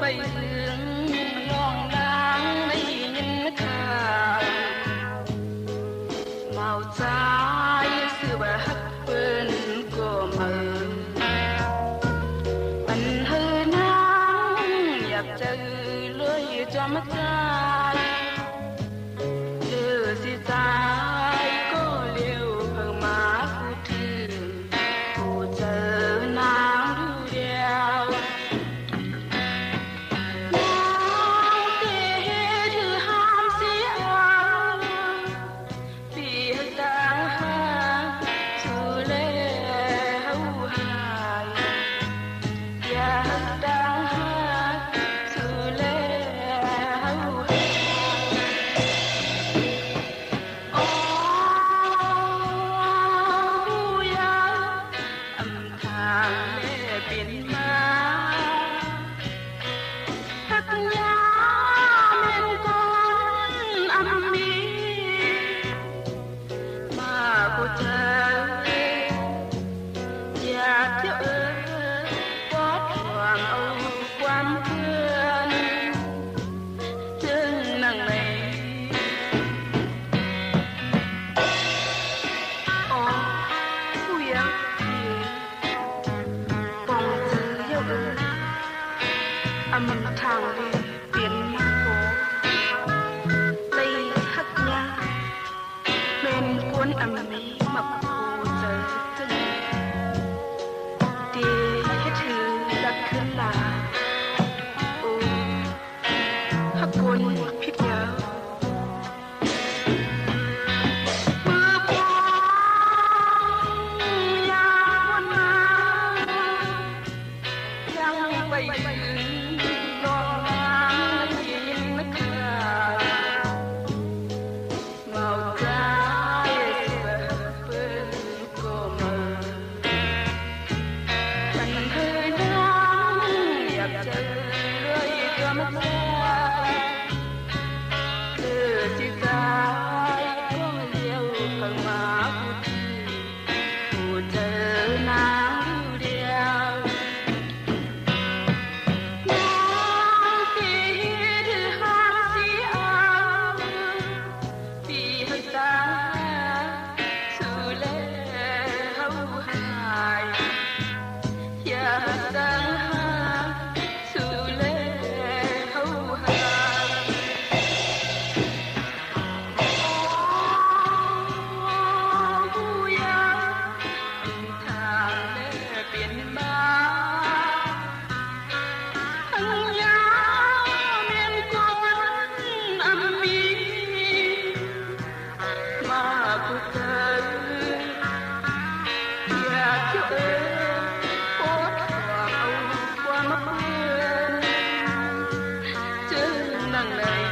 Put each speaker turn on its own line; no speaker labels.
ไปถึงน้องนางไม่ยินข่าวเมาใจสือว่าฮักเปิ้นก็มือปันเฮือนางอยากจะเลยจอมจ้า I'm in the tower. da da nang nang